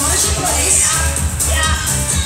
march in place. March.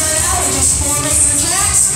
Gonna start just four regular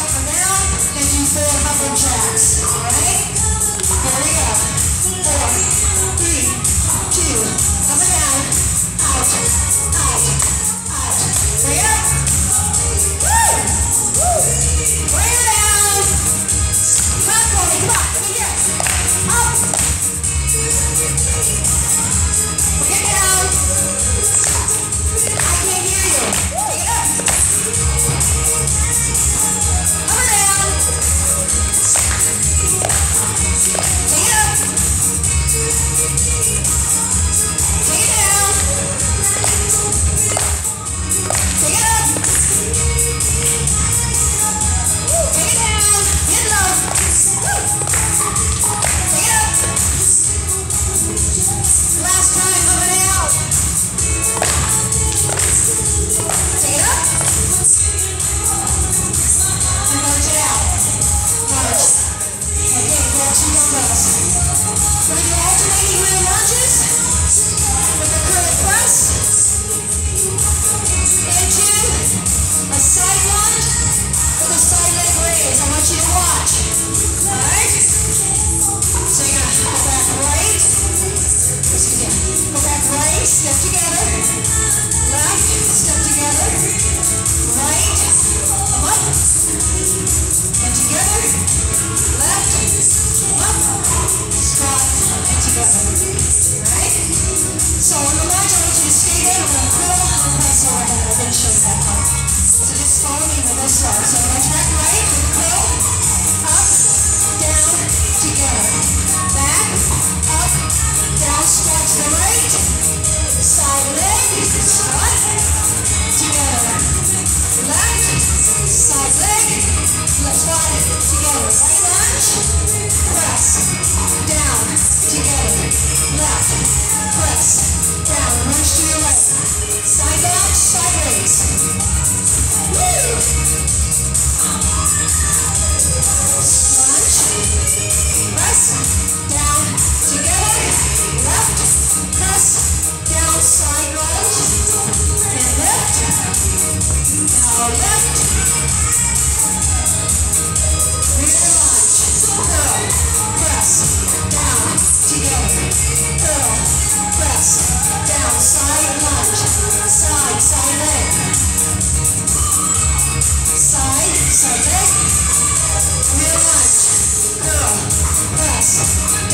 Yes!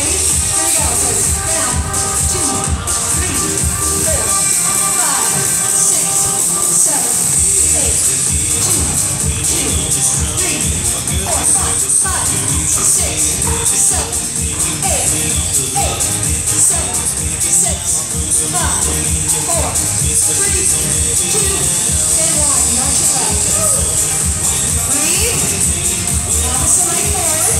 five, four, three, two, Breathe. Opposite leg forward.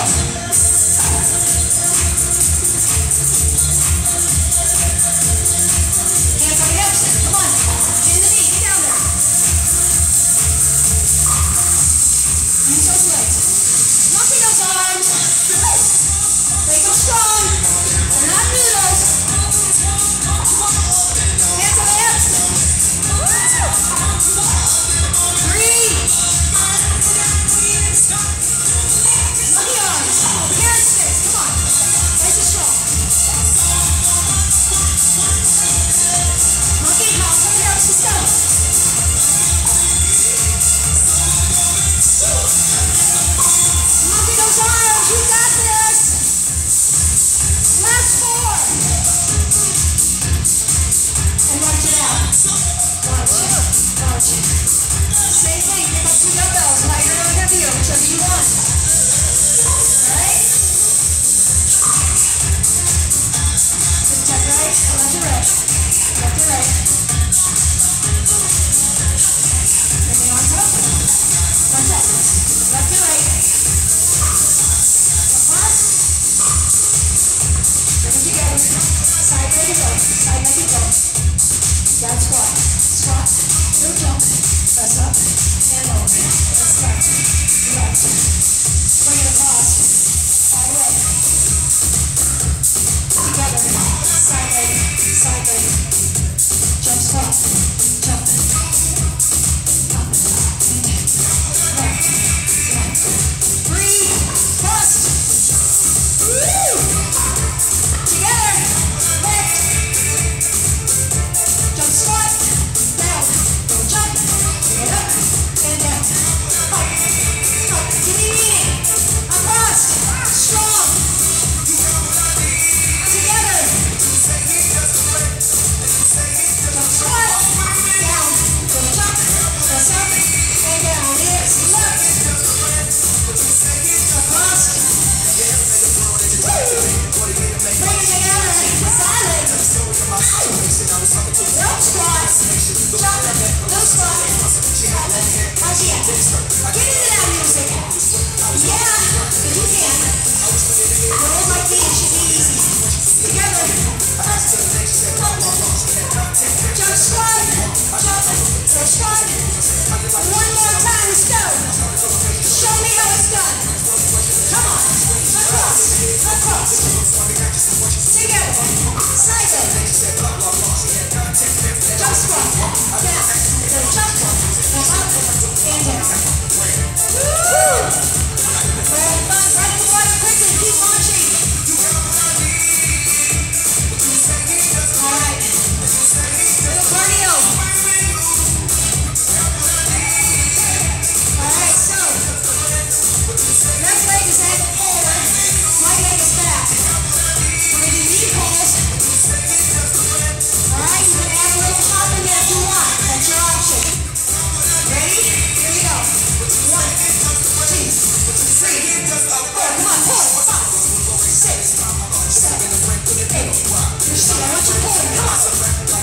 Three. No squats. Drop it. Squats. Drop Get into that music. Yeah, you can. Roll like this. It. Together. Jump squat. Jump. So. One more time. Let's go. Show me how it's done. Come on. Across. Across. Together. Side up.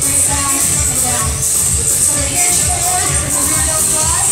Bring it and down. So the forward, rear fly.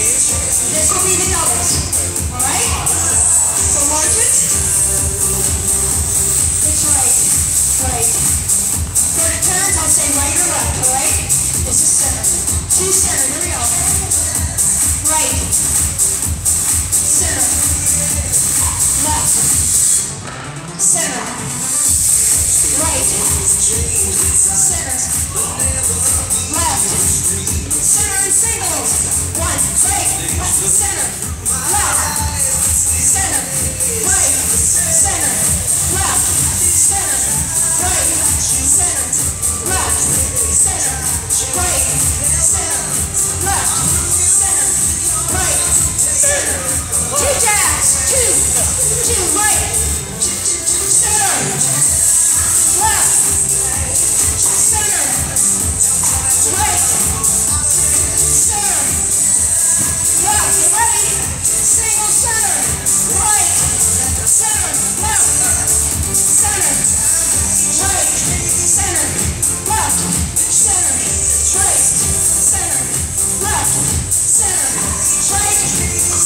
This will be the doubles. Alright? So march it. It's right. Right. For the turns, I'll say right or left, alright? This is center. Two center. Here we go. Right. Center. Left. Center. Right. Center. Left. Singles. One, right, center, left, center, right, center, left, center, right, center, left, center, right, center, left, center, right, center. Two jabs, two, two, right, center, left, center, right,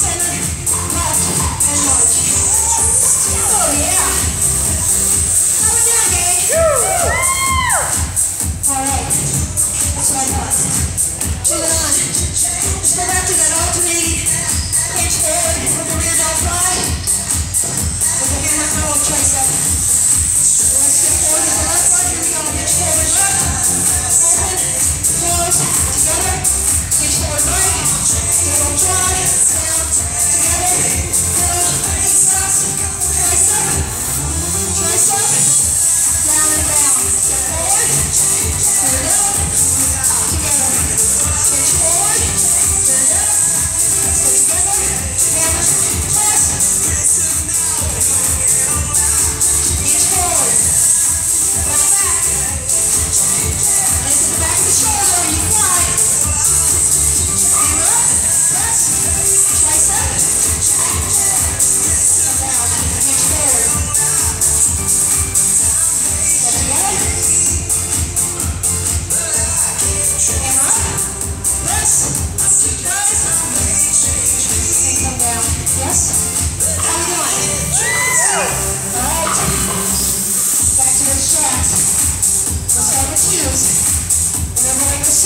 center, left, and march. Oh yeah.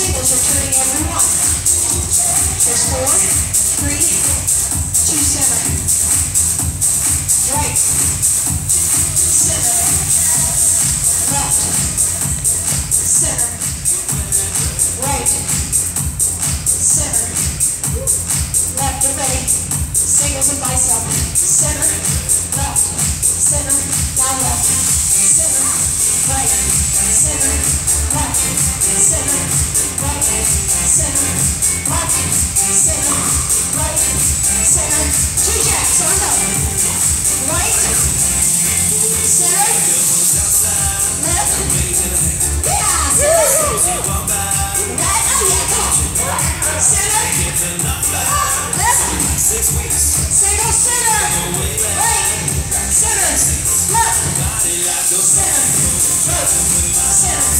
Singles, you're turning every one. There's four, three, two, center. Center. Center left. Center.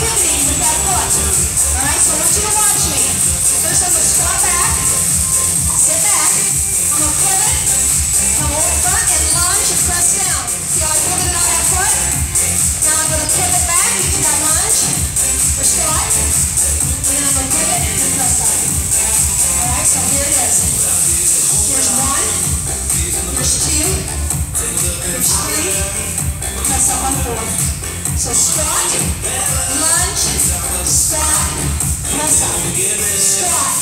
be pivoting with that foot. All right, so I want you to watch me. First I'm going to squat back, sit back. I'm going to pivot, come over front and lunge and press down. See how I pivoted on that foot? Now I'm going to pivot back into that lunge or squat. And then I'm going to pivot and press down. All right, so here it is. Here's one. Here's two. Here's three. Press up on four. So squat, lunge, squat, press up. Squat,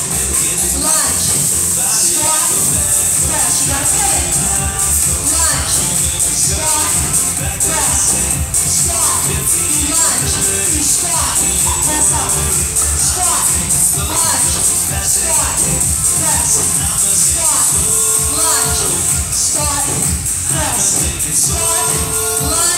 lunge, squat, press. You gotta feel it. Lunge, squat, press. Squat, lunge, you squat, press up. Squat, lunge, squat, press. Squat, lunge, squat, press. Squat, lunge.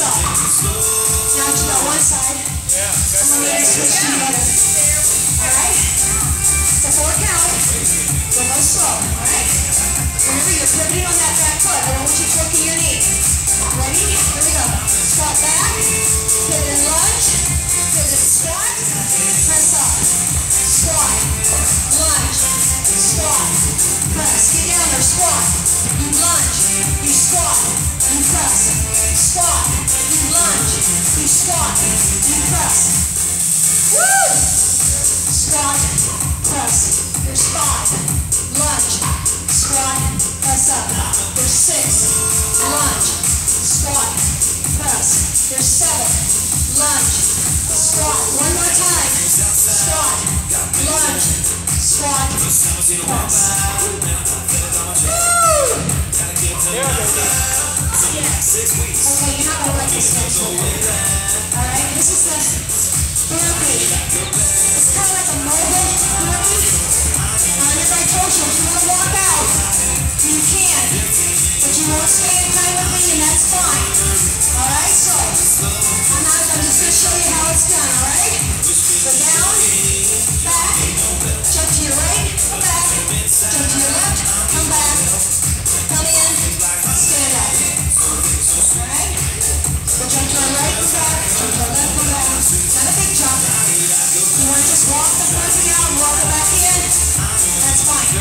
Up. Now to the one side. Yeah, I'm that's gonna switch to the other. Alright? Four count. Go slow, alright? Remember, you're pivoting on that back foot. I don't want you twerking your knee. Ready? Here we go. Squat back, pivot and lunge, pivot and squat, press up. Squat, lunge, squat, press. Get down there, squat. You lunge, you squat, press. Squat, you lunge, you squat, you press. Woo! Squat, press. There's five. Lunge, squat, press up. There's six. Lunge, squat, press. There's seven. Lunge, squat. One more time. Squat, lunge, squat, press. Woo! Yeah, baby. Okay, you're not gonna like this next one. Alright, this is the burpee. It's kind of like a mobile burpee. Now, remember I told you, if you want to walk out, you can. But you won't stay in time with me, and that's fine. Alright, so, I'm not, I'm just gonna show you how it's done, alright? So down, back, jump to your right, come back, jump to your left, come back, come in. Alright? Jump to right, to left, big jump. You want to just walk walk back in? That's fine.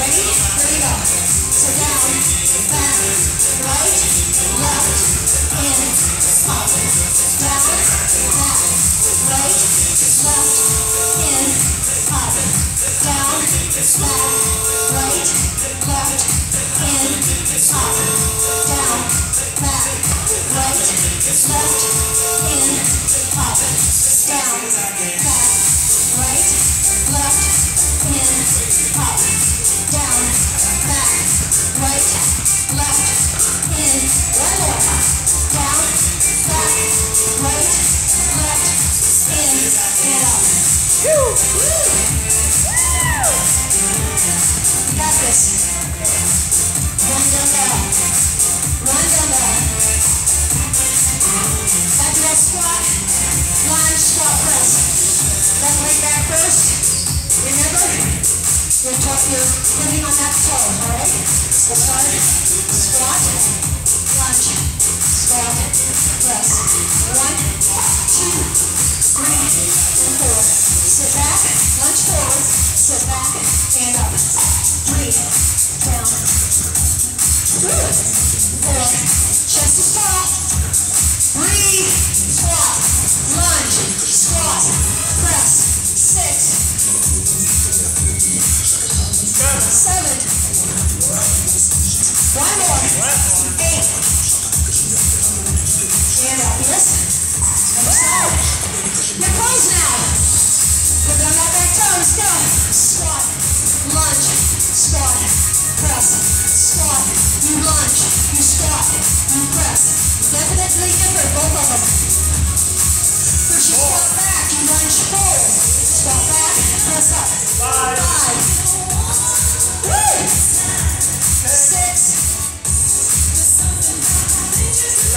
Ready? Here we go. Down, back, right, You're putting on that toe, alright? So start. Squat. One more. Eight. And now. Put back go. Squat. Lunge. Squat. Press. Squat. You lunge. You squat. You press. Definitely different, both of them. First you squat back. Lunge. Squat back. Press up. Five. Five. Woo! Six.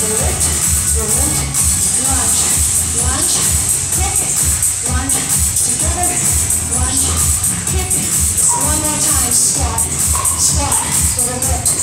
Select, select, launch, launch, kick it, launch, together, launch, kick it. One more time, squat, squat, little bit.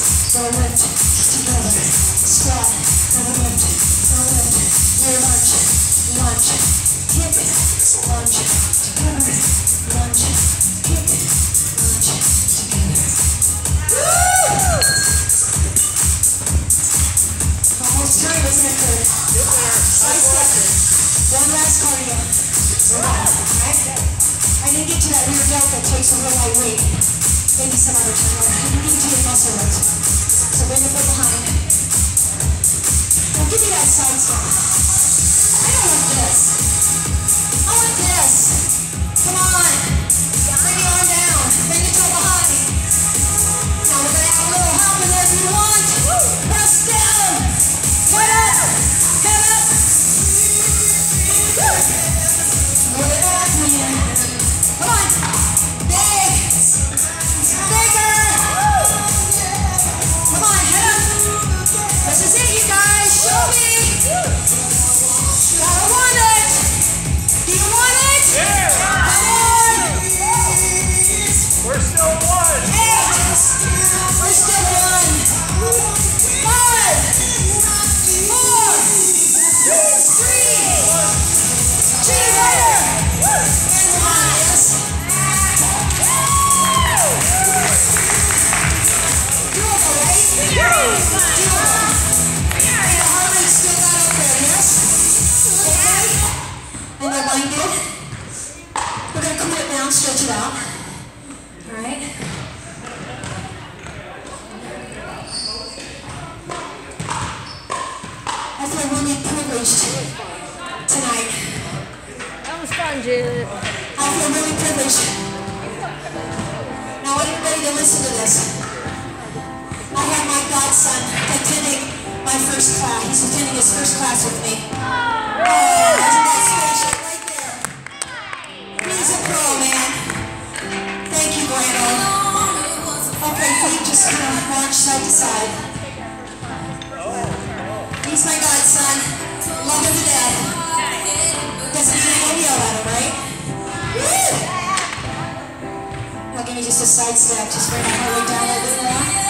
Now give me just a side step, just bring my heart rate down a little bit more.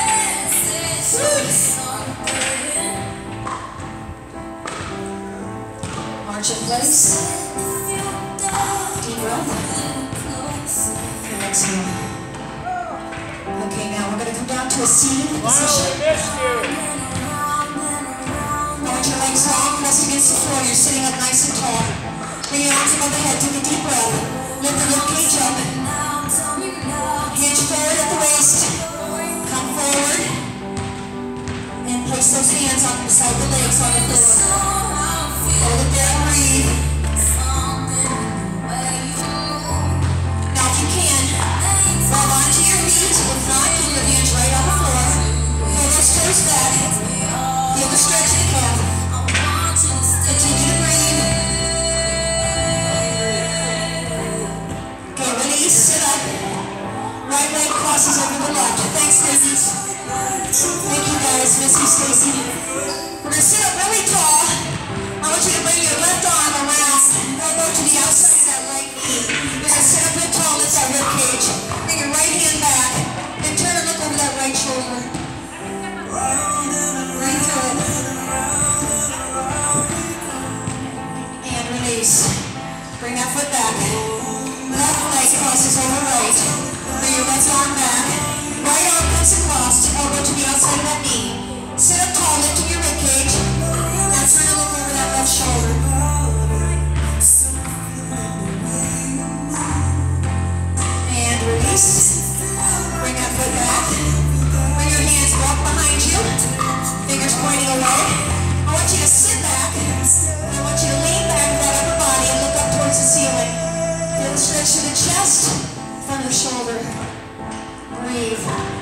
March in place. Deep breath. And exhale. Okay, now we're going to come down to a seated position. Now your legs long, pressed against the floor. You're sitting up nice and tall. Lay your arms above the head. Take a deep breath. Lift the wrong reach up. Hinge forward at the waist. Come forward. And place those hands on the legs on the floor. Hold. Now if you can, grab onto your feet. If not, Thank you guys. You, Stacy. We're gonna sit up really tall. I want you to bring your left arm around, elbow to the outside of that right knee. You're gonna sit up real tall, lift that rib cage. Bring your right hand back, and turn and look over that right shoulder. Breathe through it. And release. Bring that foot back. Left leg crosses over right. Sit up tall, lifting your rib cage. Now turn and look over that left shoulder. And release. Bring that foot back. Bring your hands walk behind you. Fingers pointing away. I want you to sit back. I want you to lean back that upper body and look up towards the ceiling. Feel the stretch to the chest, front of the shoulder. Breathe.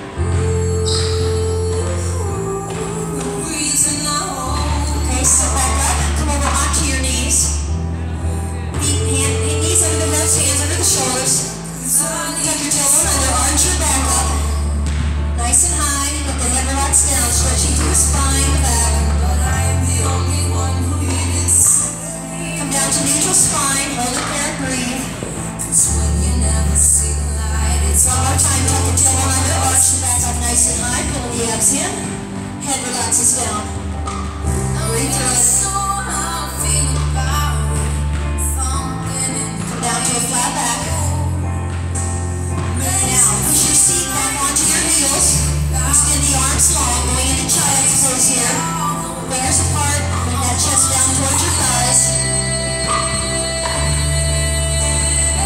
And high. Let the head relax down, stretching through the spine, the back. Come down to neutral spine. Hold it there, breathe. One more time, tuck your tailbone under, arch the back up nice and high. Pull the abs in. Head relaxes down. Breathe through it. Come down to a flat back. Now, push your seat back onto your heels. Extend the arms long, going into child's pose here. Apart, bring that chest down towards your thighs.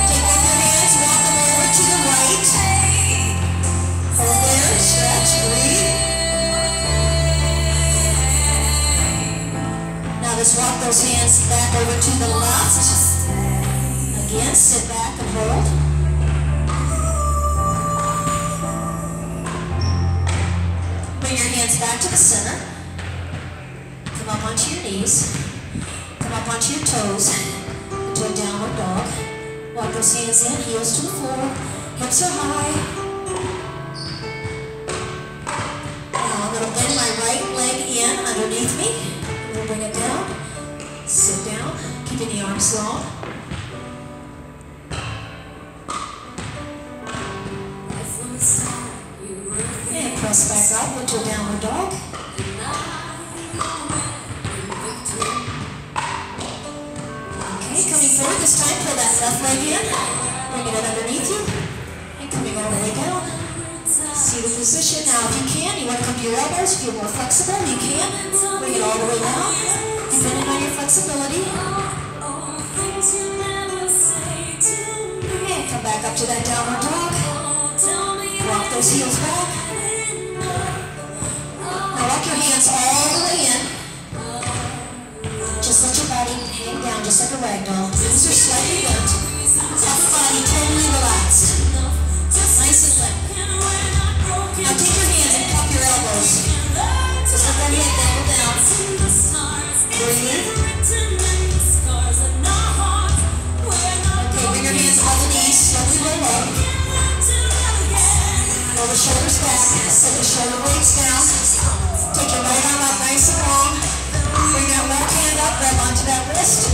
Take your hands, walk them over to the right. Hold there, stretch, breathe. Now just walk those hands back over to the left. Again, sit back and hold. To the center. Come up onto your knees. Come up onto your toes into a downward dog. Walk those hands in, heels to the floor. Hips are high. Now I'm going to bend my right leg in underneath me. I'm going to bring it down. Sit down, keeping the arms long. Left leg in, bringing it underneath you, and coming all the way down. See the position. Now, if you can, you want to come to your elbows. If you're more flexible, you can. Bring it all the way down, depending on your flexibility. And come back up to that downward dog. Walk those heels back. Now walk your hands all the way in. Hang down just like a rag doll. Knees are slightly bent. Upper body totally relaxed. Nice and limp. Now take your hands and cup your elbows. Just let that head down. Breathe. Okay, bring your hands on the knees. Slowly roll up. Roll the shoulders back. Set the shoulder blades down. Take your right arm up nice and long. Bring that left hand up, grab onto that wrist.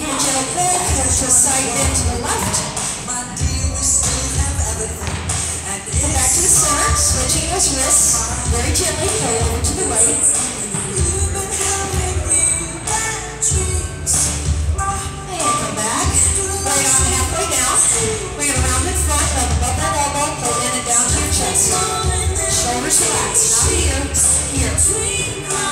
Handjell pull, catch the side bend to the left. Come back to the center, switching those wrists. Very gently, go over to the right. Shoulders relaxed, not here, here.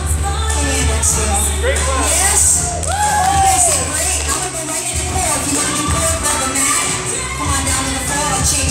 Yes.